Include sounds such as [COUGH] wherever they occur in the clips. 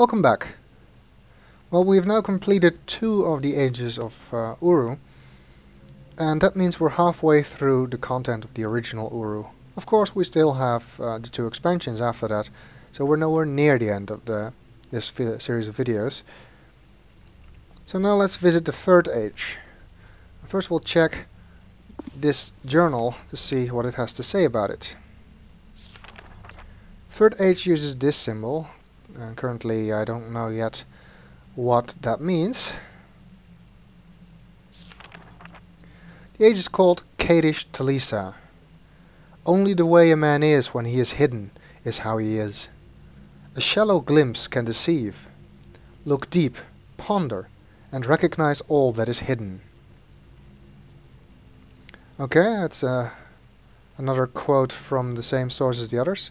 Welcome back. Well, we've now completed two of the ages of uh, Uru, and that means we're halfway through the content of the original Uru. Of course, we still have uh, the two expansions after that, so we're nowhere near the end of the this series of videos. So now let's visit the third age. First we'll check this journal to see what it has to say about it. Third age uses this symbol, and currently I don't know yet what that means. The age is called Kadish Tolesa. Only the way a man is when he is hidden is how he is. A shallow glimpse can deceive. Look deep, ponder, and recognize all that is hidden. Okay, that's uh, another quote from the same source as the others.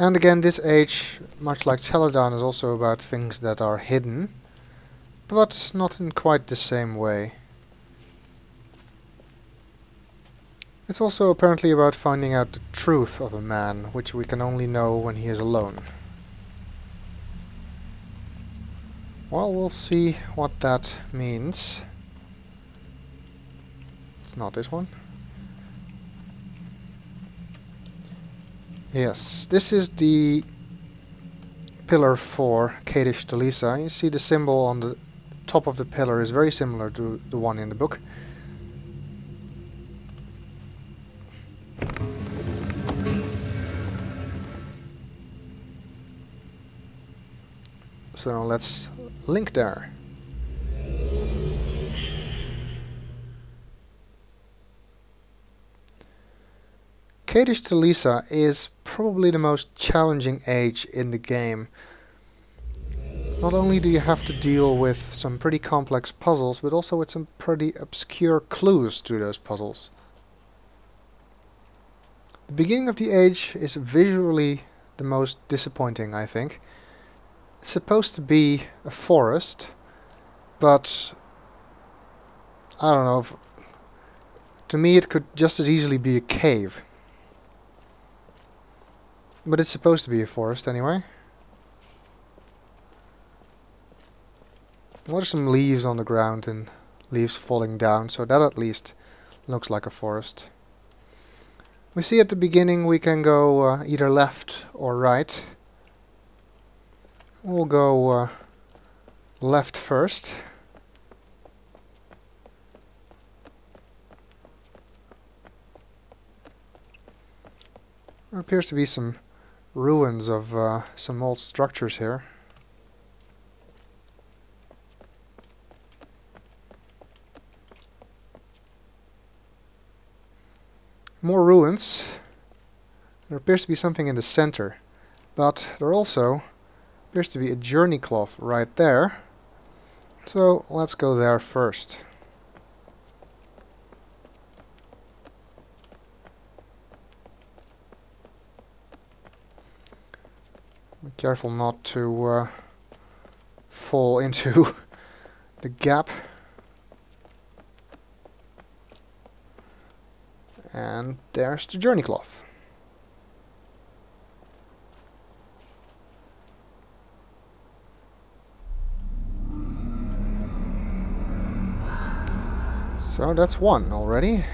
And again, this age, much like Teledahn, is also about things that are hidden, but not in quite the same way. It's also apparently about finding out the truth of a man, which we can only know when he is alone. Well, we'll see what that means. It's not this one. Yes, this is the pillar for Kadish Tolesa. You see the symbol on the top of the pillar is very similar to the one in the book. So let's link there. Kadish Tolesa is probably the most challenging age in the game. Not only do you have to deal with some pretty complex puzzles, but also with some pretty obscure clues to those puzzles. The beginning of the age is visually the most disappointing, I think. It's supposed to be a forest, but I don't know. To me it could just as easily be a cave. But it's supposed to be a forest anyway. There's some leaves on the ground and leaves falling down, so that at least looks like a forest. We see at the beginning we can go uh, either left or right. We'll go uh, left first. There appears to be some ruins of uh, some old structures here. More ruins. There appears to be something in the center, but there also appears to be a journey cloth right there. So let's go there first. Careful not to uh, fall into [LAUGHS] the gap. And there's the journey cloth. So that's one already.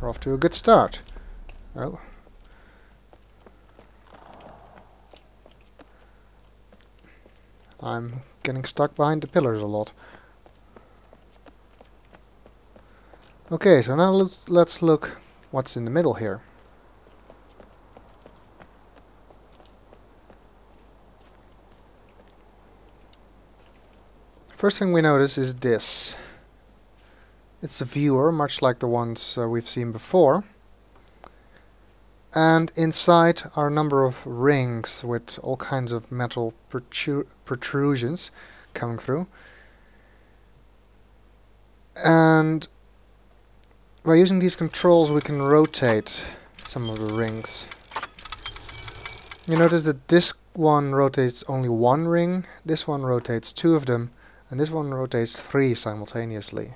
We're off to a good start. Oh. I'm getting stuck behind the pillars a lot. Okay, so now let's, let's look what's in the middle here. First thing we notice is this. It's a viewer, much like the ones uh, we've seen before and inside are a number of rings with all kinds of metal protru protrusions coming through. And by using these controls we can rotate some of the rings. You notice that this one rotates only one ring this one rotates two of them and this one rotates three simultaneously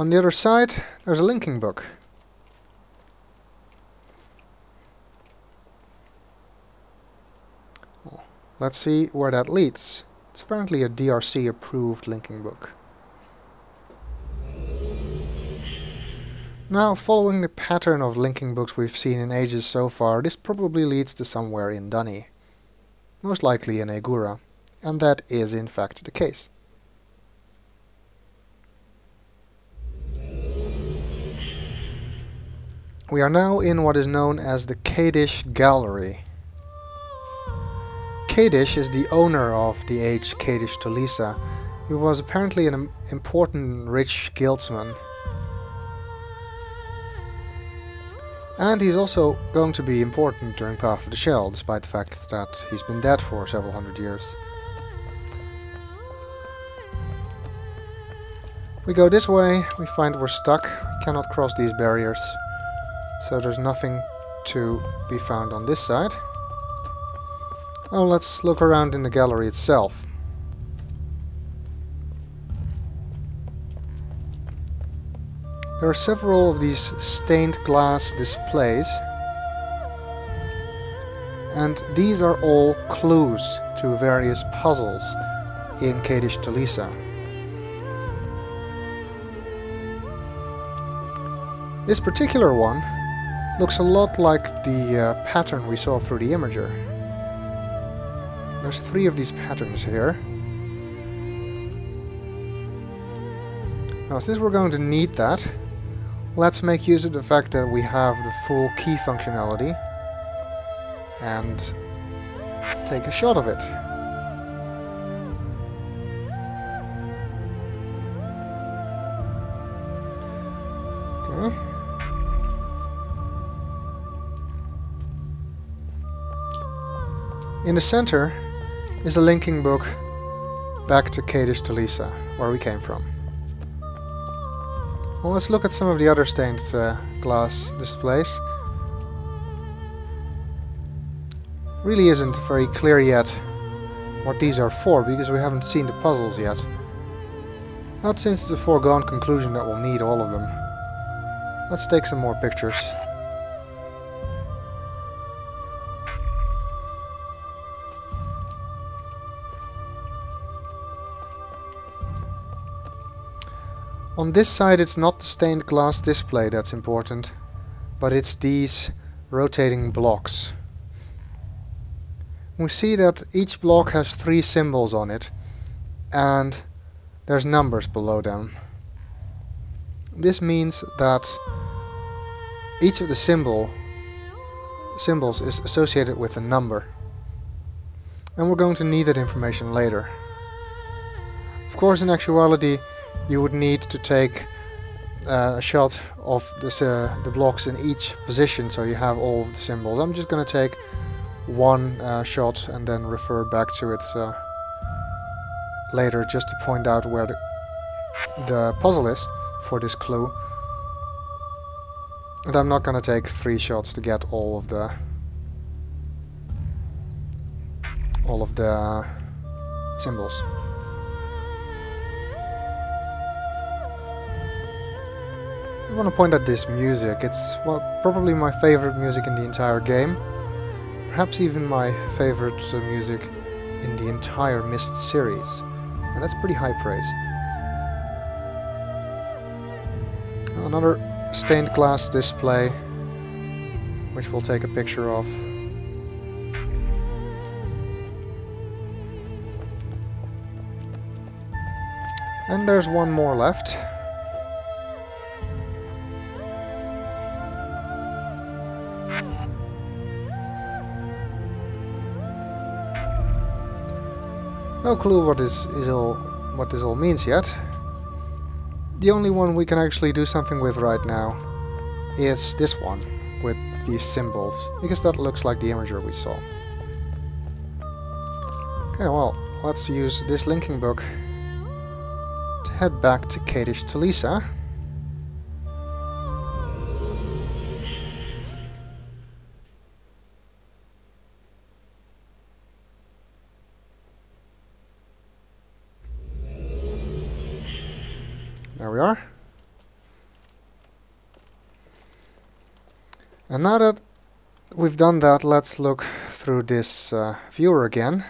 On the other side, there's a linking book. Oh, let's see where that leads. It's apparently a DRC approved linking book. Now, following the pattern of linking books we've seen in Ages so far, this probably leads to somewhere in D'ni. Most likely in Ae'gura. And that is in fact the case. We are now in what is known as the Kadish Gallery. Kadish is the owner of the aged Kadish Tolesa. He was apparently an important rich guildsman And he's also going to be important during Path of the Shell, despite the fact that he's been dead for several hundred years. We go this way, we find we're stuck, we cannot cross these barriers, so there's nothing to be found on this side. Oh, let's look around in the gallery itself. There are several of these stained glass displays and these are all clues to various puzzles in Kadish Tolesa. This particular one looks a lot like the uh, pattern we saw through the imager. There's three of these patterns here. Now since we're going to need that, let's make use of the fact that we have the full KI functionality and take a shot of it. Okay. In the center is a linking book back to Kadish Tolesa, where we came from. Well, let's look at some of the other stained uh, glass displays. Really isn't very clear yet what these are for, because we haven't seen the puzzles yet. Not since it's a foregone conclusion that we'll need all of them. Let's take some more pictures. On this side it's not the stained glass display that's important, but it's these rotating blocks. We see that each block has three symbols on it, and there's numbers below them. This means that each of the symbol symbols is associated with a number. And we're going to need that information later. Of course, in actuality, you would need to take uh, a shot of this, uh, the blocks in each position so you have all the symbols. I'm just going to take one uh, shot and then refer back to it uh, later just to point out where the, the puzzle is for this clue. And I'm not going to take three shots to get all of the all of the symbols. I want to point out this music. It's well, probably my favorite music in the entire game. Perhaps even my favorite uh, music in the entire Myst series. And that's pretty high praise. Another stained glass display, which we'll take a picture of. And there's one more left. No clue what this is all what this all means yet. The only one we can actually do something with right now is this one with these symbols, because that looks like the imager we saw. Okay, well, let's use this linking book to head back to Kadish Tolesa. There And now that we've done that, let's look through this uh, viewer again.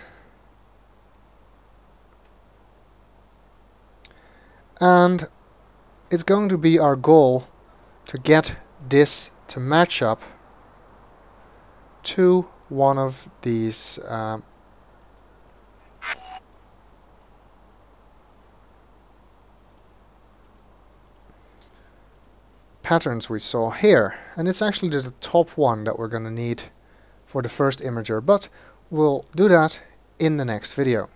And it's going to be our goal to get this to match up to one of these um, patterns we saw here. And it's actually the top one that we're going to need for the first imager, but we'll do that in the next video.